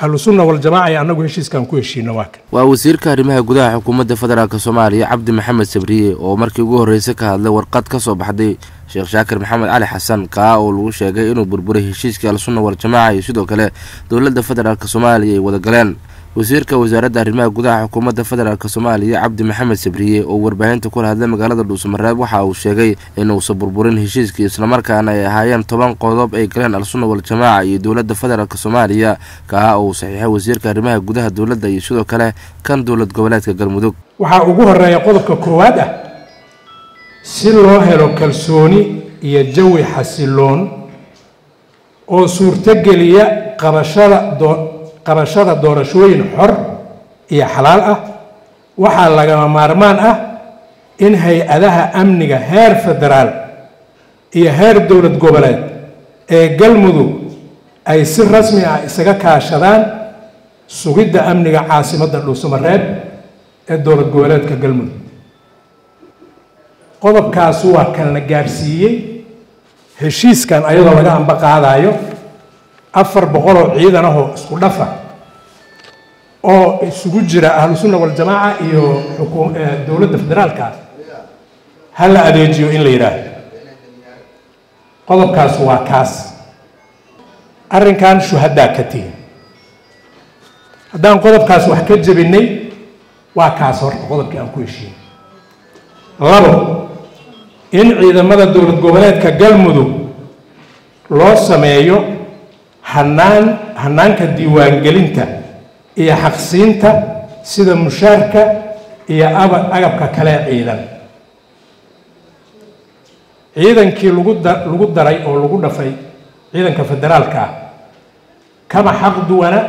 ahlusunna waljamaaca iyo annagu heshiiskaan ku heshiino waa kan. Waa wasiirka arrimaha gudaha xukuumadda federaalk soomaaliya cabdi maxamed sabriye oo markii ugu horreysay ka hadlay warqad ka soo baxday sheekh shaakir maxamed cali xasan kaa oo lagu sheegay inuu burburay heshiiskii al-sunna waljamaaca iyo sidoo kale dowladda federaalk soomaaliya ay wada galeen wasiirka wasaaradda arrimaha gudaha xukuumadda federaalk soomaaliya cabdi maxamed sabriye oo warbaahinta kula hadlay magaalada dhuusamareeb waxa uu sheegay inuusan burburin heshiiskii islamarkaana ay ahaayeen toban qodob ay galeen al-sunna waljamaaca iyo dowladda federaalk soomaaliya kaa uu saxiixay wasiirka arrimaha gudaha dowladda iyo sidoo kale kan dowlad goboleedka galmudug. Waxaa ugu horreeya qodobka koowaad ah si loo helo kalsooni iyo jawi xasiloon oo suurtogeliya qabashada qabashada doorashooyin xor iyo xalaal ah waxaa lagama maarmaan ah in hay'adaha amniga heer federaal iyo heer dowlad goboleed ee galmudug ay si rasmi ah isaga kaashadaan sugidda amniga caasimadda dhuusamareeb ee dowlad goboleedka galmudug. Qodobkaas waa kan la gaadhsiiyey heshiiskan ayadoo laga amba qaadayo afar boqoloo ciidan ahoo isku dhafa oo isugu jira ahlusunna waljamaaca iyo dowladda federaalka ha la adeejiyo in la yidhaahdo qodobkaas waa kaas. Arrinkan shuhadaa ka tihin haddaan qodobkaas wax ka jebinay waa kaas horta qodobkii aan ku heshiinay labo in ciidamada dowlad goboleedka galmudug loo sameeyo hanaan hanaanka diiwaangelinta iyo xaqsiinta sida mushaarka iyo aba agabka kale ciidan. Ciidankii lagu da lagu daray oo lagu dhafay ciidanka federaalka ah. Kama xaq duwana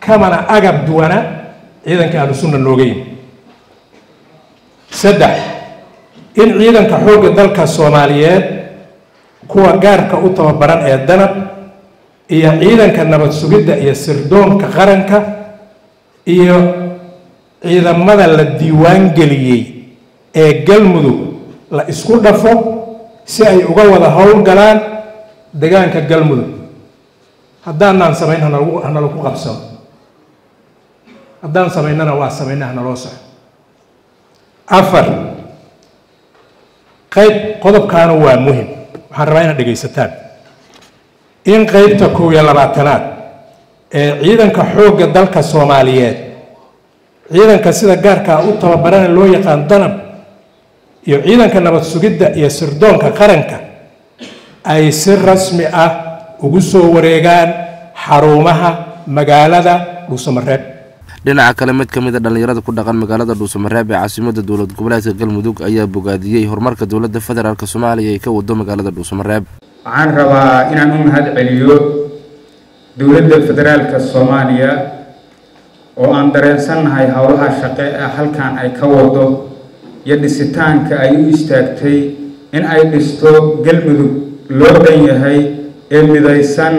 kamana agab duwana ciidanka ahlusunna nooga yimi. Saddex in ciidanka xoogga dalka soomaaliyeed kuwa gaarka u tababaran ee danab iyo ciidanka nabad sugidda iyo sirdoonka qaranka iyo ciidamada la diiwaan geliyey ee galmudug la isku dhafo si ay uga wada howlgalaan degaanka galmudug. Haddaanaan samayn hanalagu hanalagu qabsano. Haddaan samaynana waa samayna hanaloo soco afar qayb qodobkaana waa muhiim. Waxaan rabaa inaad dhegaysataan in qeybta kow iyo labaatanaad ee ciidanka xoogga dalka soomaaliyeed ciidanka sida gaarkaa u tababarana loo yaqaan danab iyo ciidanka nabad sugidda iyo sirdoonka qaranka ay si rasmi ah ugu soo wareegaan xarumaha magaalada dhuusamareeb dhinaca kale mid ka mid a dhallinyarada ku dhaqan magaalada dhuusamareeb ee caasimadda dowlad goboleedka galmudug ayaa bogaadiyey horumarka dowladda federaalk soomaaliya ay ka wado magaalada dhuusamareeb waxaan rabaa inaan u mahad celiyo dowladda federaalka soomaaliya oo aan dareensannahay howlaha shaqe ee halkan ay ka wado iyo dhisitaanka ay u istaagtay in ay dhisto galmudug loo dhan yahay ee midaysan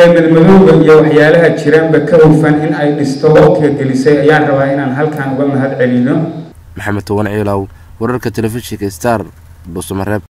ee midmadowga iyo waxyaalaha jiraanba ka hufan in ay dhisto waqtiga gelisay ayaan rabaa inaan halkan uga mahad celino. Maxamed toban ciilow wararka telefishinka star dhuusamareeb